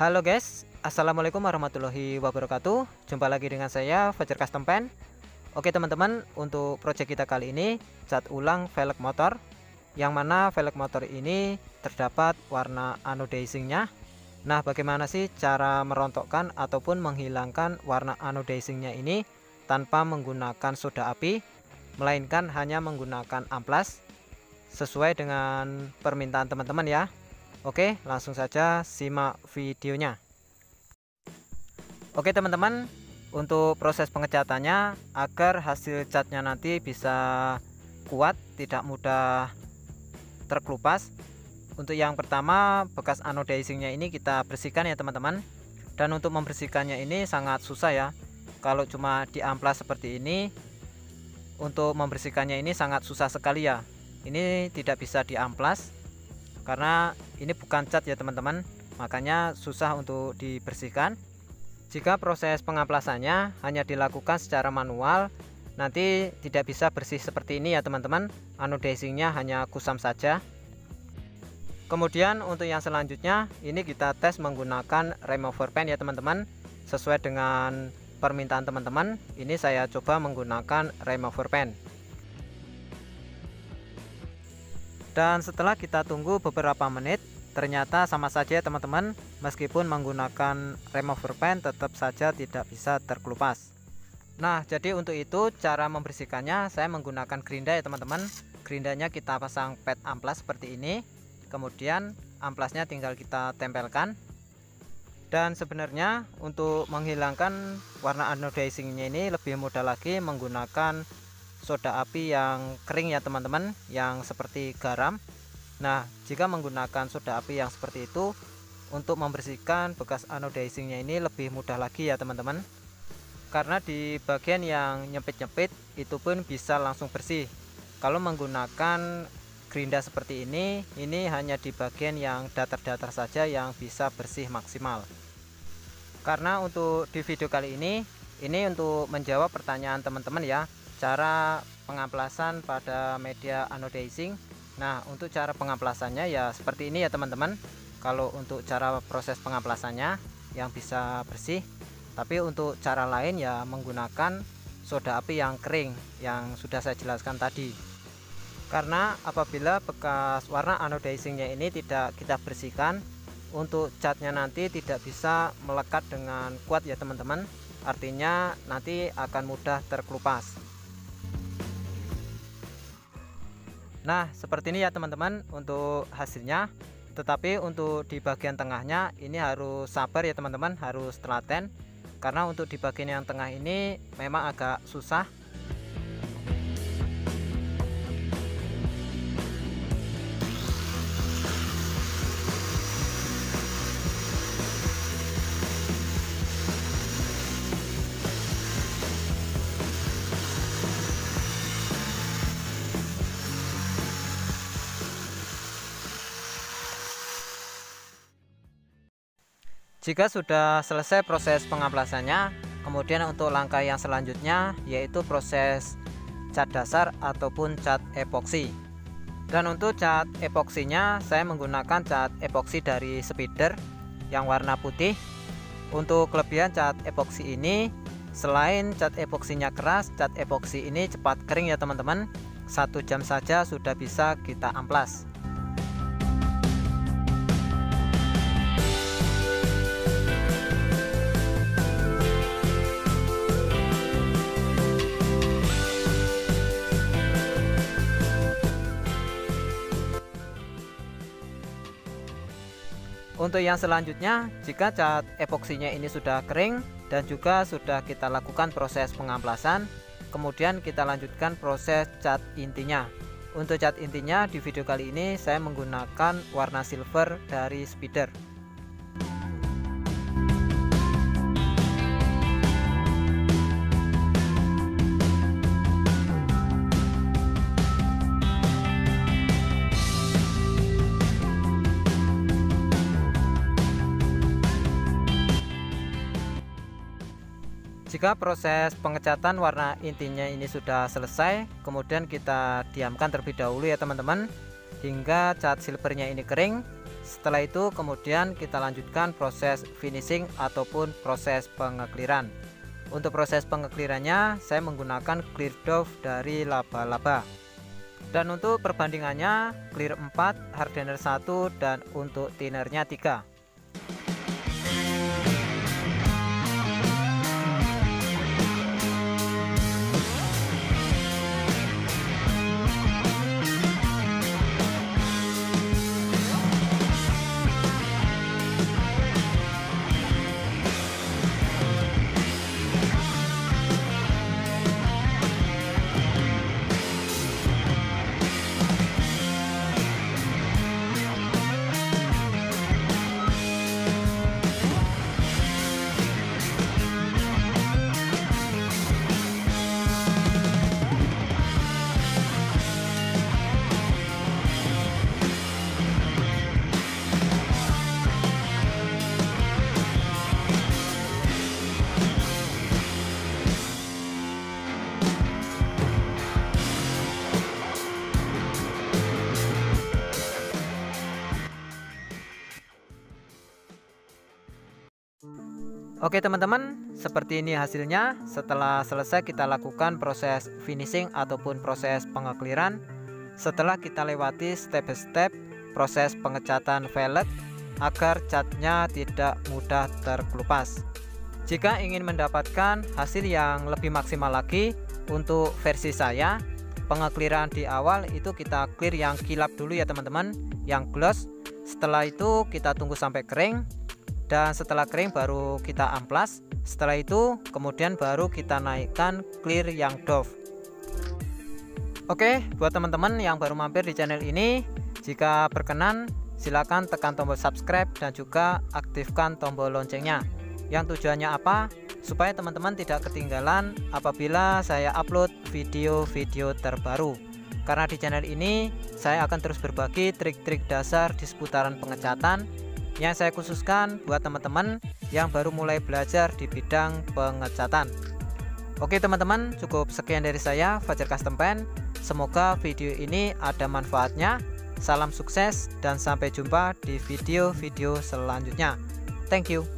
Halo guys, Assalamualaikum warahmatullahi wabarakatuh. Jumpa lagi dengan saya Fajar Custom Pen. Oke teman-teman, untuk project kita kali ini cat ulang velg motor. Yang mana velg motor ini terdapat warna anodizingnya. Nah bagaimana sih cara merontokkan ataupun menghilangkan warna anodizingnya ini Tanpa menggunakan soda api Melainkan hanya menggunakan amplas? Sesuai dengan permintaan teman-teman ya Oke, langsung saja simak videonya. Oke teman-teman, untuk proses pengecatannya agar hasil catnya nanti bisa kuat, tidak mudah terkelupas. Untuk yang pertama, bekas anodizingnya ini kita bersihkan ya teman-teman. Dan untuk membersihkannya ini sangat susah ya. Kalau cuma di amplas seperti ini, untuk membersihkannya ini sangat susah sekali ya. Ini tidak bisa di amplas karena ini bukan cat ya teman-teman. Makanya susah untuk dibersihkan. Jika proses pengamplasannya hanya dilakukan secara manual nanti tidak bisa bersih seperti ini ya teman-teman. Anodizingnya hanya kusam saja. Kemudian untuk yang selanjutnya ini kita tes menggunakan remover pen ya teman-teman. Sesuai dengan permintaan teman-teman ini saya coba menggunakan remover pen dan setelah kita tunggu beberapa menit ternyata sama saja teman-teman. Meskipun menggunakan remover pen tetap saja tidak bisa terkelupas. Nah jadi untuk itu cara membersihkannya saya menggunakan gerinda ya teman-teman. Gerindanya kita pasang pet amplas seperti ini. Kemudian amplasnya tinggal kita tempelkan. Dan sebenarnya untuk menghilangkan warna anodizingnya ini lebih mudah lagi menggunakan soda api yang kering ya teman-teman yang seperti garam. Nah jika menggunakan soda api yang seperti itu untuk membersihkan bekas anodizingnya ini lebih mudah lagi ya teman-teman. Karena di bagian yang nyempit-nyempit itu pun bisa langsung bersih. Kalau menggunakan gerinda seperti ini ini hanya di bagian yang datar-datar saja yang bisa bersih maksimal. Karena untuk di video kali ini ini untuk menjawab pertanyaan teman-teman ya cara pengamplasan pada media anodizing nah untuk cara pengamplasannya ya seperti ini ya teman-teman. Kalau untuk cara proses pengamplasannya yang bisa bersih tapi untuk cara lain ya menggunakan soda api yang kering yang sudah saya jelaskan tadi. Karena apabila bekas warna anodizingnya ini tidak kita bersihkan untuk catnya nanti tidak bisa melekat dengan kuat ya teman-teman artinya nanti akan mudah terkelupas. Nah seperti ini ya teman-teman untuk hasilnya. Tetapi untuk di bagian tengahnya ini harus sabar ya teman-teman harus telaten. Karena untuk di bagian yang tengah ini memang agak susah Jika sudah selesai proses pengamplasannya, kemudian untuk langkah yang selanjutnya yaitu proses cat dasar ataupun cat epoksi. Dan untuk cat epoksinya saya menggunakan cat epoksi dari Spider yang warna putih. Untuk kelebihan cat epoksi ini selain cat epoksinya keras, cat epoksi ini cepat kering ya teman-teman. Satu jam saja sudah bisa kita amplas. Untuk yang selanjutnya, jika cat epoksinya ini sudah kering dan juga sudah kita lakukan proses pengamplasan, kemudian kita lanjutkan proses cat intinya. Untuk cat intinya di video kali ini saya menggunakan warna silver dari Spider. Jika proses pengecatan warna intinya ini sudah selesai, kemudian kita diamkan terlebih dahulu ya teman-teman hingga cat silvernya ini kering. setelah itu kemudian kita lanjutkan proses finishing ataupun proses pengekliran. Untuk proses pengeklirannya saya menggunakan clear dove dari laba-laba. Dan untuk perbandingannya clear 4 hardener 1 dan untuk tinernya 3 Oke teman-teman, seperti ini hasilnya. Setelah selesai kita lakukan proses finishing ataupun proses pengekliran. Setelah kita lewati step by step proses pengecatan velg agar catnya tidak mudah terkelupas. Jika ingin mendapatkan hasil yang lebih maksimal lagi untuk versi saya, pengekliran di awal itu kita clear yang kilap dulu ya teman-teman, yang gloss. Setelah itu kita tunggu sampai kering dan setelah kering baru kita amplas. Setelah itu kemudian baru kita naikkan clear yang doff. Oke buat teman-teman yang baru mampir di channel ini jika berkenan silahkan tekan tombol subscribe dan juga aktifkan tombol loncengnya. Yang tujuannya apa? Supaya teman-teman tidak ketinggalan apabila saya upload video-video terbaru. Karena di channel ini saya akan terus berbagi trik-trik dasar di seputaran pengecatan yang saya khususkan buat teman-teman yang baru mulai belajar di bidang pengecatan. Oke teman-teman, cukup sekian dari saya Fajar Custom Pen. Semoga video ini ada manfaatnya. Salam sukses dan sampai jumpa di video-video selanjutnya. Thank you.